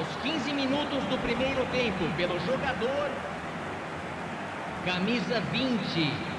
aos 15 minutos do primeiro tempo pelo jogador camisa 20,